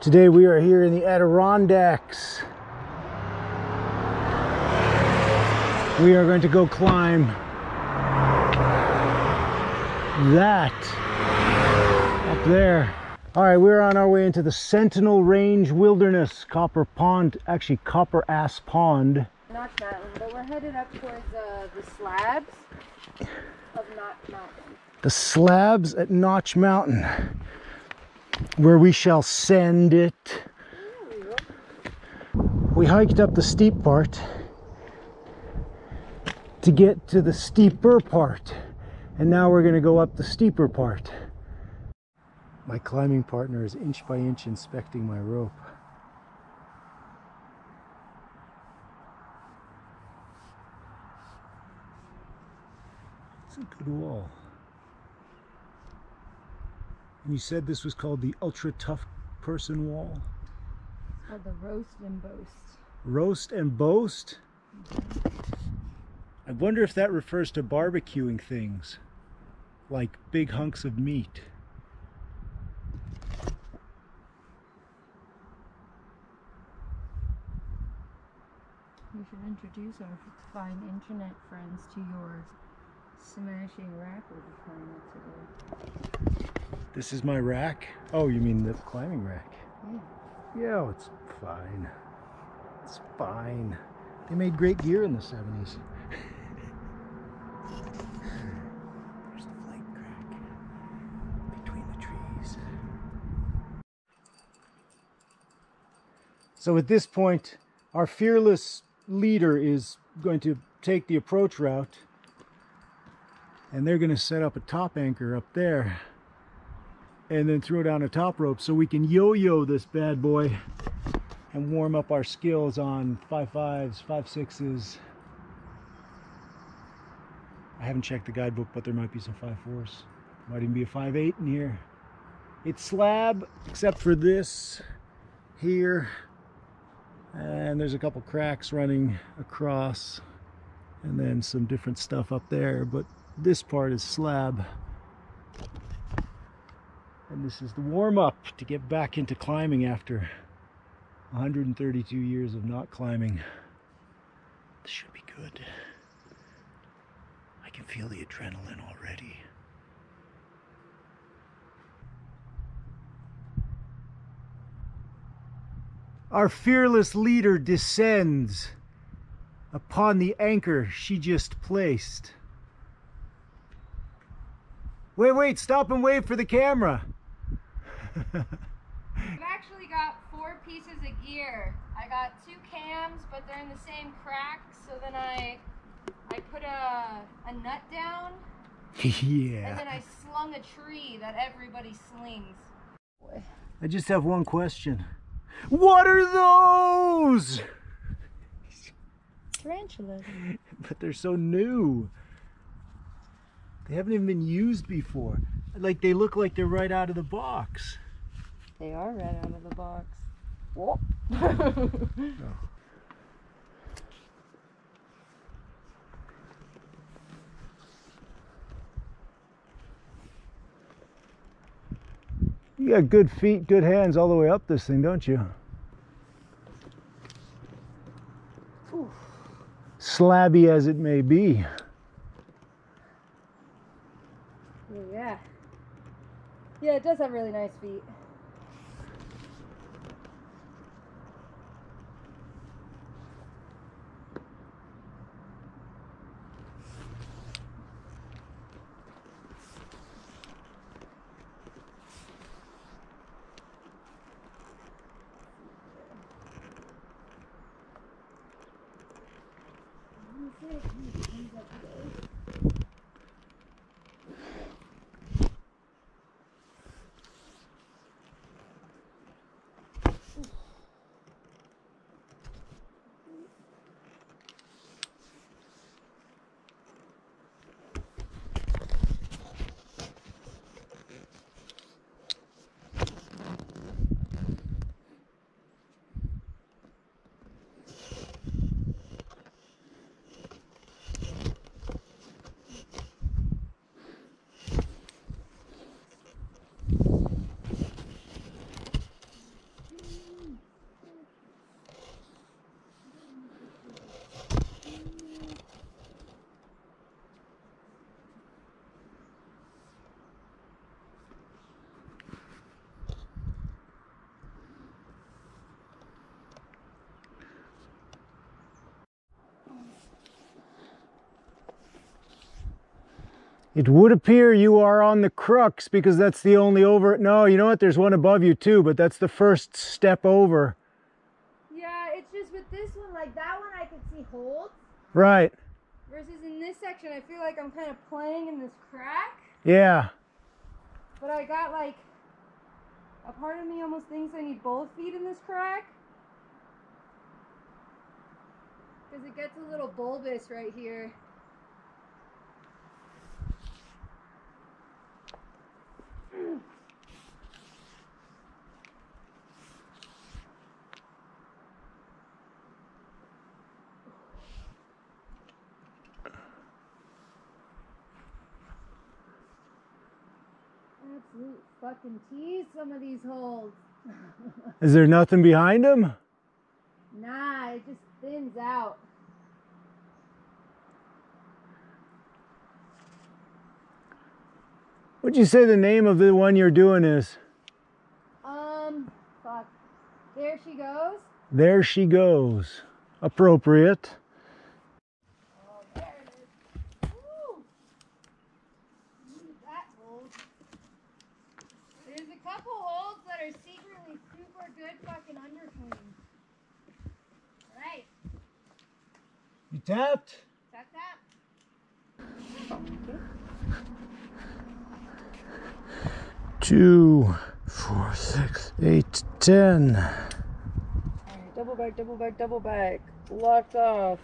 Today we are here in the Adirondacks. We are going to go climb that up there. All right, we're on our way into the Sentinel Range Wilderness, Copper Pond, actually Copperas Pond. Notch Mountain, but we're headed up towards uh, the slabs of Notch Mountain. The slabs at Notch Mountain, where we shall send it. We hiked up the steep part to get to the steeper part, and now we're going to go up the steeper part. My climbing partner is inch by inch inspecting my rope. It's a good wall. And you said this was called the ultra tough person wall? Called the Roast and Boast. Roast and boast? I wonder if that refers to barbecuing things, like big hunks of meat. You should introduce our fine internet friends to your smashing we'll climbing today. This is my rack? Oh, you mean the climbing rack? Yeah. Yeah, it's fine. It's fine. They made great gear in the 70s. There's the flight crack between the trees. So at this point, our fearless leader is going to take the approach route and they're going to set up a top anchor up there and then throw down a top rope so we can yo-yo this bad boy and warm up our skills on five fives, five sixes. I haven't checked the guidebook, but there might be some five fours. Might even be a five eight in here. It's slab, except for this here. And there's a couple cracks running across and then some different stuff up there, but this part is slab. And this is the warm up to get back into climbing after 132 years of not climbing. This should be good. I can feel the adrenaline already. Our fearless leader descends upon the anchor she just placed. Wait, wait, stop and wait for the camera. I've actually got four pieces of gear. I got two cams, but they're in the same crack. So then I, I put a, a nut down, yeah. and then I slung a tree that everybody slings. I just have one question. What are those? Tarantulas. But they're so new. They haven't even been used before. Like they look like they're right out of the box. They are right out of the box. You got good feet, good hands all the way up this thing, don't you? Slabby as it may be. Yeah, it does have really nice feet. Thank you. It would appear you are on the crux because that's the only over. No, you know what? There's one above you too, but that's the first step over. Yeah, it's just with this one, like that one I could see holds. Right. Versus in this section, I feel like I'm kind of playing in this crack. Yeah. But I got like a part of me almost thinks I need both feet in this crack. Because it gets a little bulbous right here. Absolute fucking tease some of these holes. Is there nothing behind them? Nah, it just thins out. What'd you say the name of the one you're doing is? Um, fuck. There she goes. There she goes. Appropriate. Oh, there it is. Woo! Use that hold. There's a couple holds that are secretly super good fucking underclings. Right. You tapped? Tap tap. Two, four, six, eight, ten. Alright, double back, double back, double back. Locked off.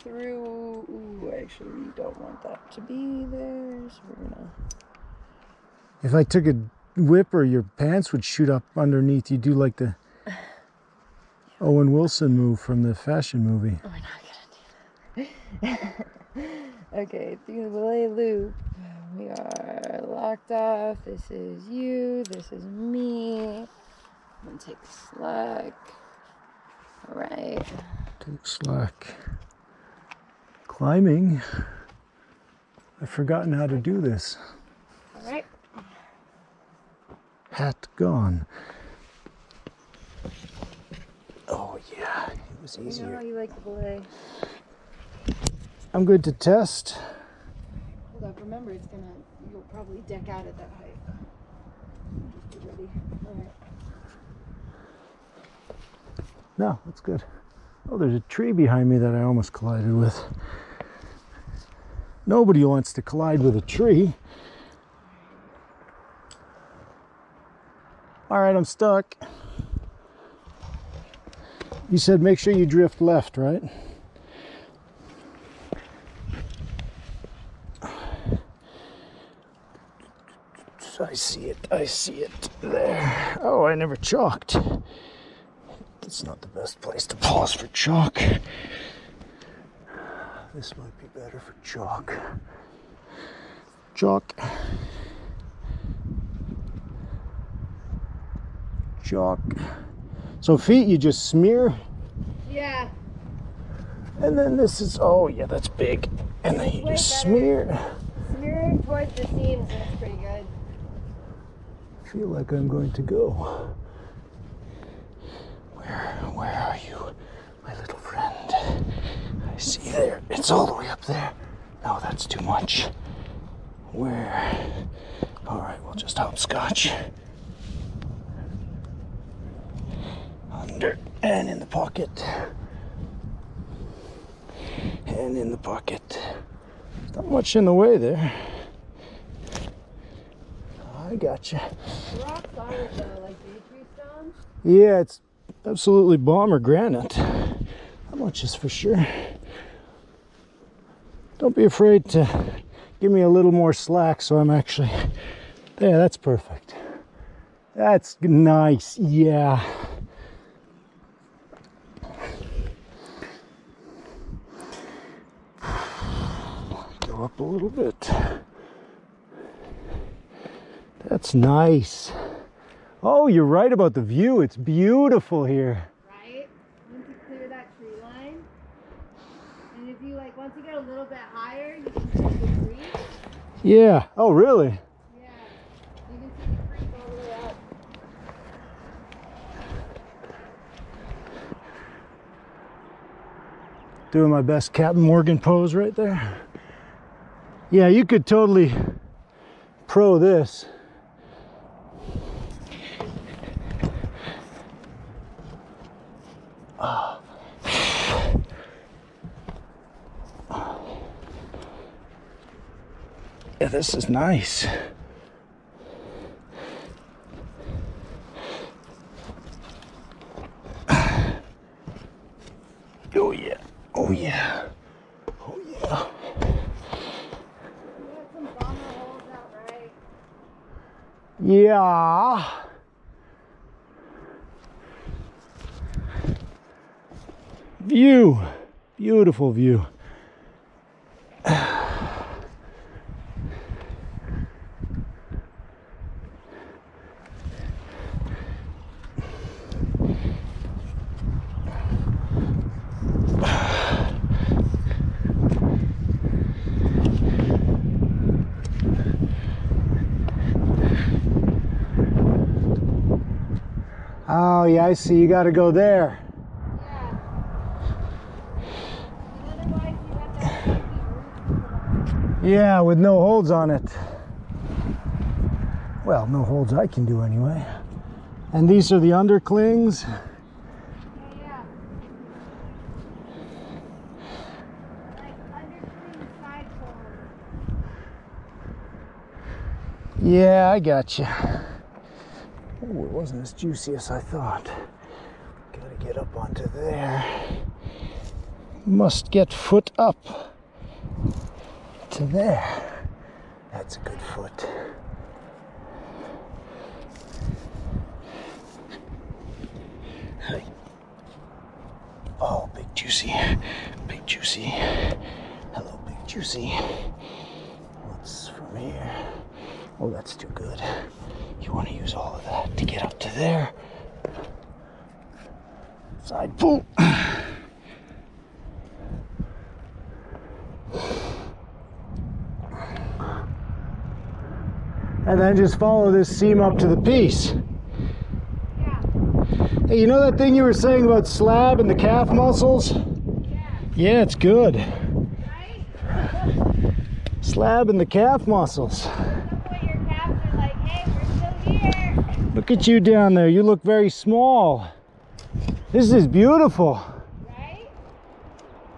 Through. Ooh, actually, we don't want that to be there, so we're gonna. If I took a whip or your pants would shoot up underneath, you do like the Owen Wilson move from the fashion movie. Oh we're not gonna do that. okay, through the belay loop. We are locked off. This is you. This is me. I'm gonna take slack. Alright. Take slack. Climbing. I've forgotten how to do this. Alright. Hat gone. Oh yeah, it was easier. You know how you like the belay. I'm good to test. Hold up, remember it's gonna. You'll probably deck out at that height. Just be ready. Alright. No, that's good. Oh, there's a tree behind me that I almost collided with. Nobody wants to collide with a tree. All right, I'm stuck. You said make sure you drift left, right? I see it. I see it there. Oh, I never chalked. That's not the best place to pause for chalk. This might be better for chalk. Chalk. Chalk. So feet you just smear, Yeah. and then this is oh yeah, that's big. And then you Way just better. smear. Smearing towards the seams, that's pretty good. Feel like I'm going to go. Where, where are you, my little friend? I see there. It's all the way up there. No, that's too much. Where? All right, we'll just hopscotch. Under and in the pocket. And in the pocket. Not much in the way there. I gotcha. Rock solid though, like Beatrice stone. Yeah, it's absolutely bomber granite. That much is for sure. Don't be afraid to give me a little more slack so I'm actually. Yeah, that's perfect. That's nice. Yeah. Go up a little bit. That's nice. Oh, you're right about the view. It's beautiful here. right? Once you clear that tree line, and if you like, once you get a little bit higher, you can see the creek. Yeah. Oh, really? Yeah, you can see the creek all the way up. Doing my best Captain Morgan pose right there. Yeah, you could totally pro this. Yeah, this is nice. Oh yeah. Oh yeah. Oh yeah. You got some bomber holes out right. Yeah. View. Beautiful view. Oh, yeah, I see. You got to go there. Yeah. And otherwise you have that crazy roof. Yeah, with no holds on it. Well, no holds I can do anyway. And these are the underclings. Yeah, yeah. I got you. Oh, it wasn't as juicy as I thought. Gotta get up onto there. Must get foot up to there. That's a good foot. Oh, big juicy. Big juicy. Hello, big juicy. What's from here? Oh, that's too good. You want to use all of that to get up to there. Side pull. And then just follow this seam up to the piece. Yeah. Hey, you know that thing you were saying about slab and the calf muscles? Yeah. Yeah, it's good. Right? Slab and the calf muscles. Some point your calves are like, hey, we're still here. Look at you down there. You look very small. This is beautiful. Right?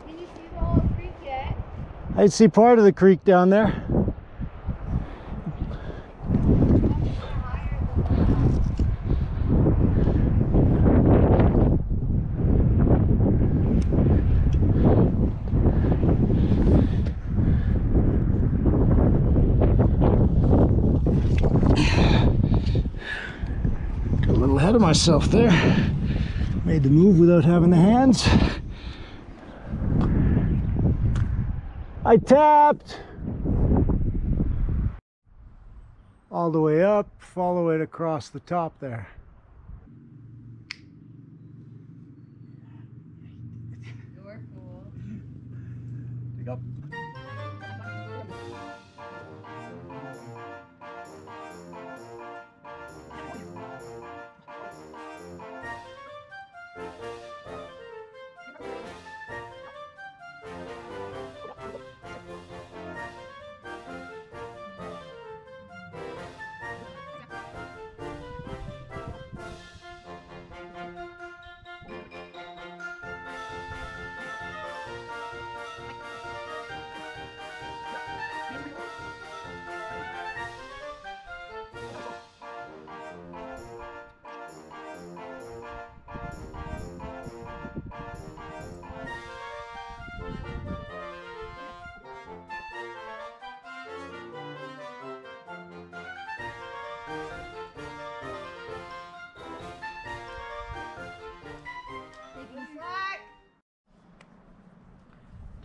Can you see the whole creek yet? I see part of the creek down there. I'm higher than Got a little ahead of myself there. Made the move without having the hands. I tapped. All the way up, follow it across the top there.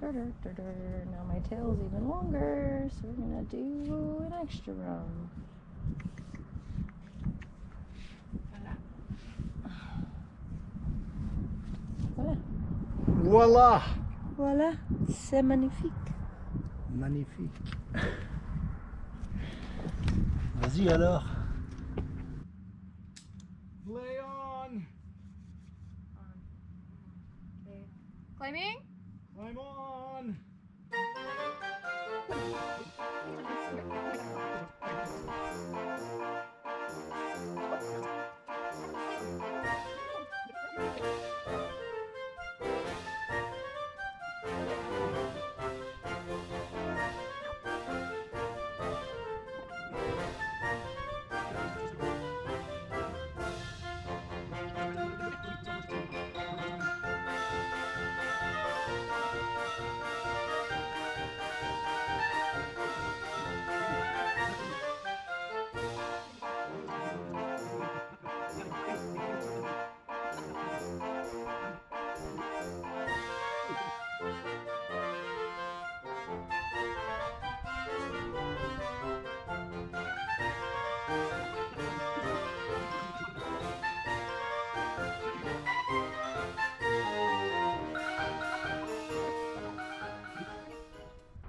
Now my tail's even longer, so we're gonna do an extra run. Voilà. Voila! Voilà, c'est magnifique. Magnifique. Vas-y alors. Play on! Okay. Climbing? Climb on!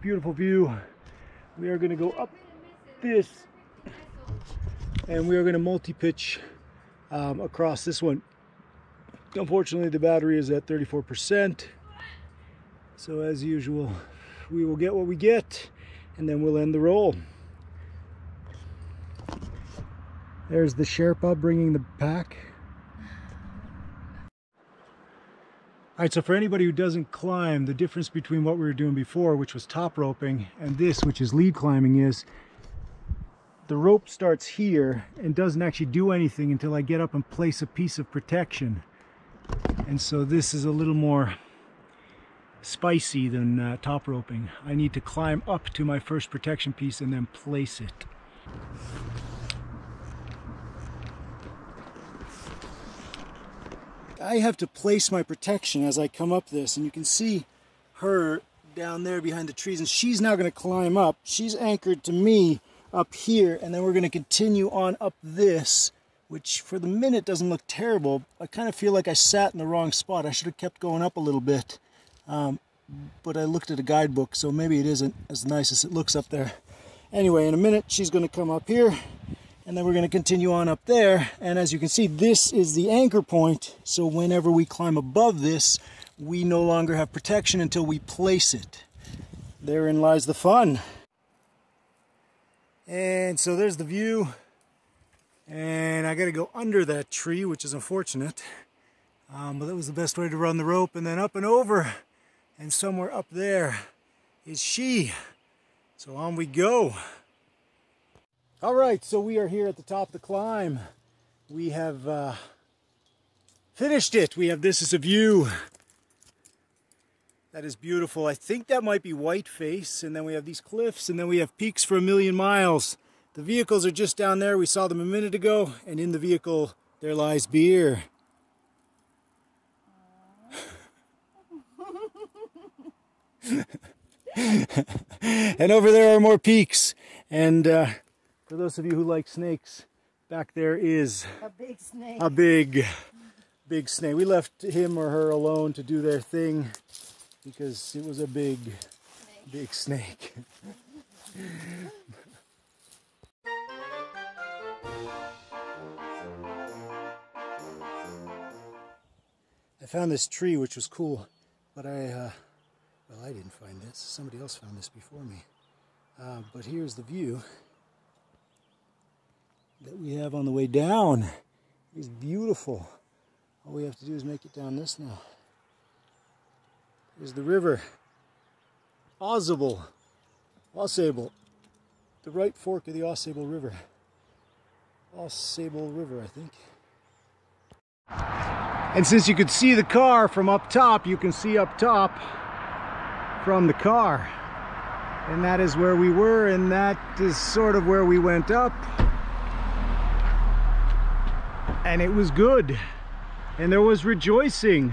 Beautiful view. We are going to go up this and we are going to multi-pitch um, across this one. Unfortunately, the battery is at 34%. So as usual, we will get what we get and then we'll end the roll. There's the Sherpa bringing the pack. All right, so for anybody who doesn't climb, the difference between what we were doing before, which was top roping, and this, which is lead climbing, is the rope starts here and doesn't actually do anything until I get up and place a piece of protection. And so this is a little more spicy than uh, top roping. I need to climb up to my first protection piece and then place it. I have to place my protection as I come up this and you can see her down there behind the trees and she's now going to climb up. She's anchored to me up here and then we're going to continue on up this which for the minute doesn't look terrible. I kind of feel like I sat in the wrong spot. I should have kept going up a little bit. Um, but I looked at a guidebook so maybe it isn't as nice as it looks up there. Anyway, in a minute she's going to come up here and then we're going to continue on up there. And as you can see this is the anchor point. So whenever we climb above this we no longer have protection until we place it. Therein lies the fun. And so there's the view. And I got to go under that tree which is unfortunate. Um, but that was the best way to run the rope. And then up and over and somewhere up there is she. So on we go all right, so we are here at the top of the climb. We have uh, finished it. We have this as a view. That is beautiful. I think that might be Whiteface, and then we have these cliffs, and then we have peaks for a million miles. The vehicles are just down there. We saw them a minute ago, and in the vehicle there lies beer. and over there are more peaks. And uh, for those of you who like snakes, back there is a big snake. A big, big snake. We left him or her alone to do their thing because it was a big, snake. big snake. I found this tree which was cool, but I, uh, well, I didn't find this. Somebody else found this before me. Uh, but here's the view that we have on the way down. It's beautiful. All we have to do is make it down this now. Here's the river. Ausable. Ausable. The right fork of the Ausable River. Ausable River, I think. And since you could see the car from up top, you can see up top from the car. And that is where we were, and that is sort of where we went up and it was good. And there was rejoicing